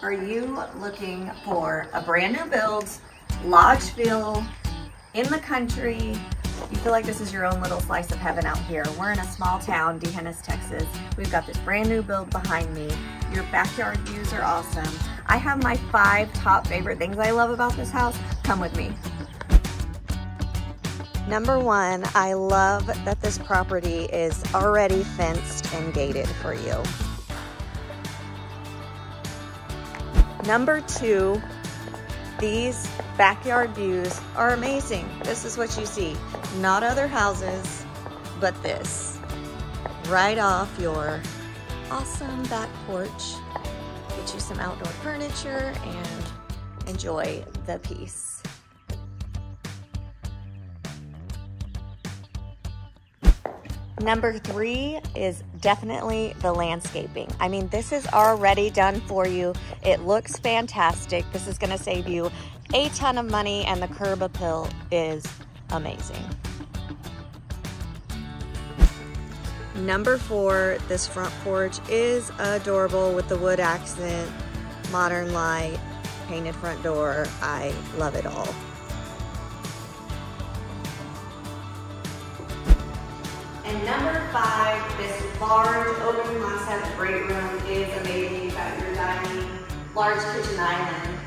Are you looking for a brand new build, lodge feel, in the country? You feel like this is your own little slice of heaven out here. We're in a small town, D'Hanis, Texas. We've got this brand new build behind me. Your backyard views are awesome. I have my five top favorite things I love about this house. Come with me. Number one, I love that this property is already fenced and gated for you. Number two, these backyard views are amazing. This is what you see. Not other houses, but this. Right off your awesome back porch. Get you some outdoor furniture and enjoy the peace. Number three is definitely the landscaping. I mean, this is already done for you. It looks fantastic. This is gonna save you a ton of money and the curb appeal is amazing. Number four, this front porch is adorable with the wood accent, modern light, painted front door. I love it all. And number five, this large open concept great room is amazing. You've got your dining, large kitchen island,